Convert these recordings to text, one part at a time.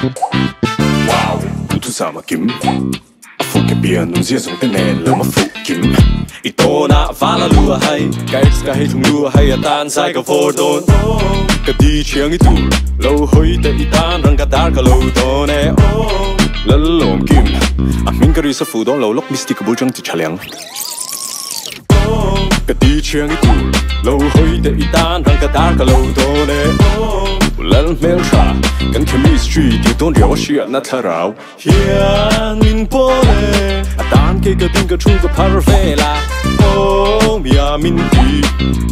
Wow, 부두사마 김 Fukibian und sie sung den Nähen, lama fukim Itona vala lua hai Geiz ka hei tung lua hai atan sai ka vordon Ka di chiang itu Lo hoi te itan rang ka dar ka lo tone Lalom kim A min ka risa fudon lo lok mistika bujang ti chaleang Ka di chiang itu Lo hoi te itan rang ka dar ka lo tone ولن ملخا كان كميستري دي دون يا وشي انا تراو يا نين بولي اتان كي كدين كتشو ذا بارفيلا اوم يا من دي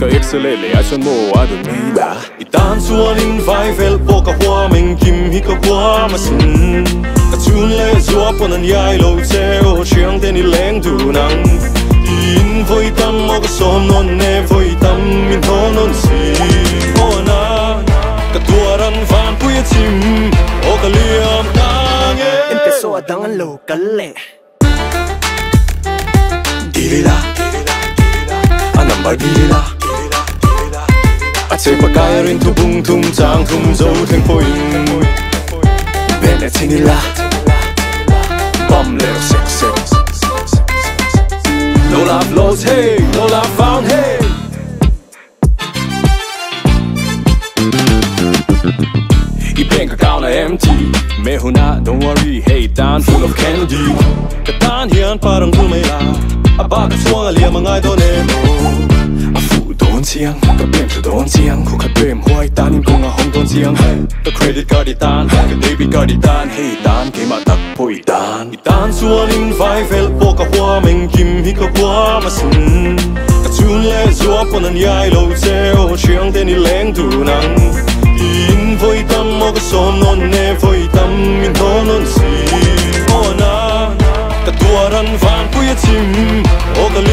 كا اكسليلي اشن مو ادن ميلا اتان سوان ان فايفل بوكا هوا من كيم هيكا هوا مسن اتون لي زوا بونن ياي لو تيو شيان ديني لين دونان ين فويتام مو كسوم نون ني فويتام local Dirila Anambar dirila Ache pakai rin tu bung tum chang tum zo thang poin. Bene tinila Bam leo sex sex No love hey, No love found, hey. I penka my empty Mehuna, don't worry, hey tan full of candy. Katan hiyan parang gumaya Abaka suang alia mga idol emo Afu don siyang, kapem sa don siyang Kung kapem huay tanin kung ahong don siyang Hey, the credit card đi tan the debit card đi tan. Hey tan, kay matak po itan Itan suanin vival po kahua Meng kim hi kahua masin Katsun le zua po nan yay lo zeo Chiang teni leng dunang 灰 tâm 我嘅所安呢灰 tâm 面可能是我那但多人反不一次我嘅臉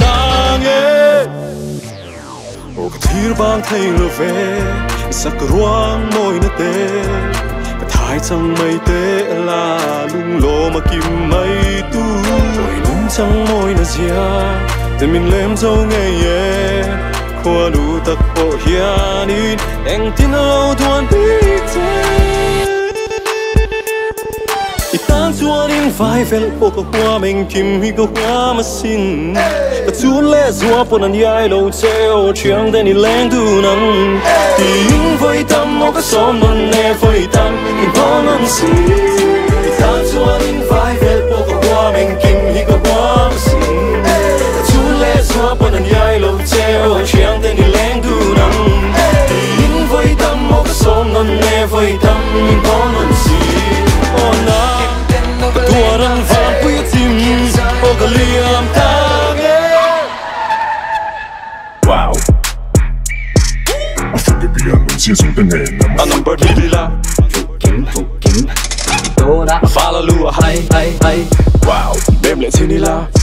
蛋嘅我嘅天棒聽了飛สักรวงมอยนะเตกทายจังไม่เตลาลุงโลมากิมไม่ตู้ตัวนุ่มจังมอยนะเสียแต่มินเล่มเจ้าไงเย่ khua đủ tắc bộ hiền in. Đành tin lâu thuần tí chê Thì tan chua đến vai vel bộ có hoa mình chìm hi có hoa mà xin. Và chú lẽ dùa bộ nàn yai lâu treo Chiang tên đi lên tu nắng. Thì những vơi tâm mô có xóm nôn nè vơi tâm Mình có nôn xin. Thì tan chua đến vai vel bộ có hoa mình chìm hi có hoa mà xin. Và chú lẽ dùa bộ nàn yai see something in A number di di la Fucking fucking Dora Fala lua. Hai hai hai Wow Bem le tini la